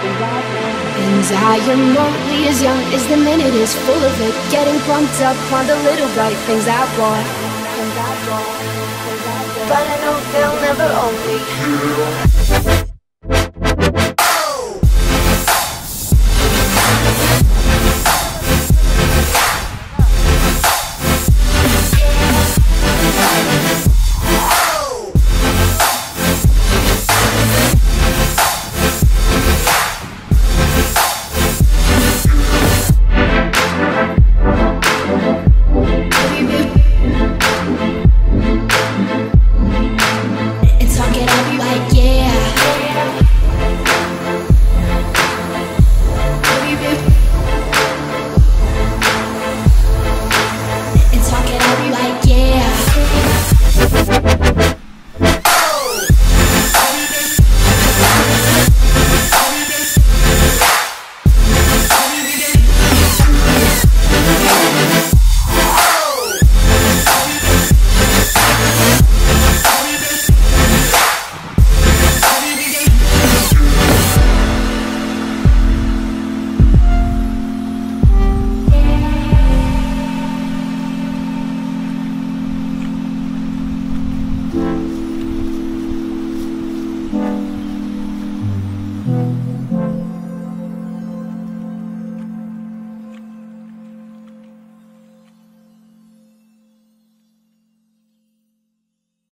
And I am only as young as the minute is full of it, getting pumped up on the little bright things I want. But I know they'll never own me.